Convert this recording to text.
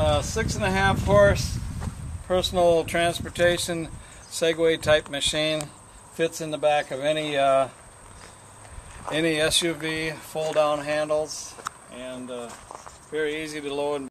Uh, six and a half horse personal transportation Segway type machine fits in the back of any uh, any SUV. Fold down handles and uh, very easy to load.